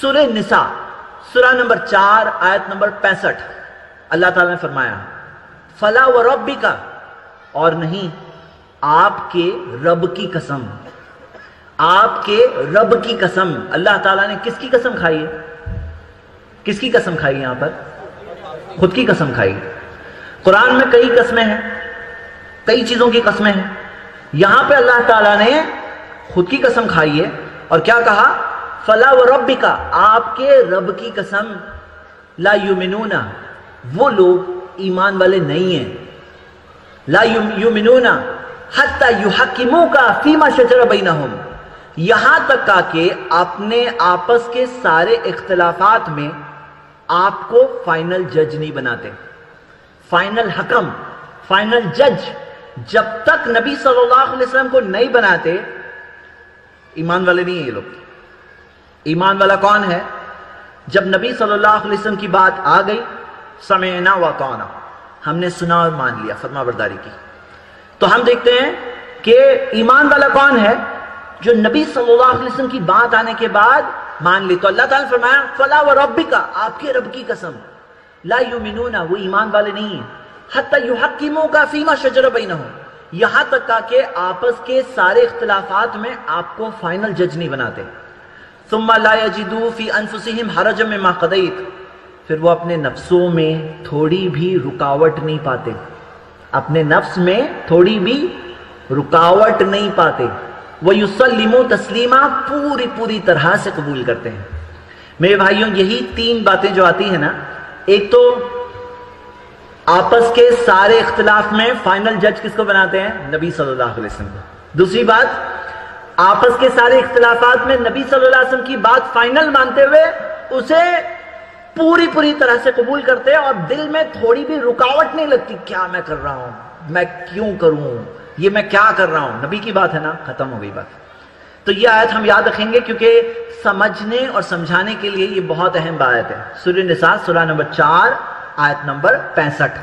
سورہ نساء، سورہ نمبر چار، آیت نمبر پینسٹھ۔ اللہ تعالیٰ نے فرمایا، فلا و ربی کا اور نہیں، آپ کے رب کی قسم۔ آپ کے رب کی قسم۔ اللہ تعالیٰ نے کس کی قسم کھائی ہے؟ کس کی قسم کھائی یہاں پر؟ خود کی قسم کھائی۔ قرآن میں کئی قسمیں ہیں، کئی چیزوں کی قسمیں ہیں۔ یہاں پہ اللہ تعالیٰ نے خود کی قسم کھائی ہے اور کیا کہا؟ فلا و ربی کا آپ کے رب کی قسم، لا یومنون وہ لوگ ایمان والے نہیں ہیں۔ لا یومنون حتی یحکمو کا فیما شجر بینہم۔ یہاں تک کا کہ اپنے آپس کے سارے اختلافات میں آپ کو فائنل جج نہیں بناتے۔ فائنل حکم، فائنل جج، جب تک نبی صلی اللہ علیہ وسلم کو نہیں بناتے، ایمان والے نہیں ہیں یہ لوگ۔ ایمان والا کون ہے؟ جب نبی صلی اللہ علیہ وسلم کی بات آ گئی، سمعنا و کون ہم نے سنا اور مان لیا، فرما برداری کی۔ تو ہم دیکھتے ہیں کہ ایمان والا کون ہے؟ جو نبی صلی اللہ علیہ وسلم کی بات آنے کے بعد مان لی، تو اللہ تعالیٰ نے فرمایا، فلا و ربی کا آپ کے رب کی قسم، لا یومنون وہ ایمان والے نہیں ہیں۔ حتی یحکمو کا فیما شجر بینہم، یہاں تک کا کہ آپس کے سارے اختلافات میں آپ کو فائنل جج نہیں بناتے۔ ثم لا یجدو فی انفسہم حرج مما قضیت۔ پھر وہ اپنے نفسوں میں تھوڑی بھی رکاوٹ نہیں پاتے۔ اپنے نفس میں تھوڑی بھی رکاوٹ نہیں پاتے۔ وہ یوسلم تسلیمہ پوری پوری طرح سے قبول کرتے ہیں۔ میرے بھائیوں، یہی تین باتیں جو آتی ہیں نا، ایک تو آپس کے سارے اختلاف میں فائنل جج کس کو بناتے ہیں؟ نبی صلی اللہ علیہ وسلم کو۔ دوسری بات آپس کے سارے اختلافات میں نبی صلی اللہ علیہ وسلم کی بات فائنل مانتے ہوئے اسے پوری پوری طرح سے قبول کرتے ہیں اور دل میں تھوڑی بھی رکاوٹ نہیں لگتی، کیا میں کر رہا ہوں؟ میں کیوں کروں؟ یہ میں کیا کر رہا ہوں؟ نبی کی بات ہے نا، ختم ہو گئی بات۔ تو یہ آیت ہم یاد رکھیں گے کیونکہ سمجھنے اور سمجھانے کے لیے یہ بہت اہم بات ہے۔ سورہ نساء، سورہ نمبر چار، آیت نمبر پینسٹھ۔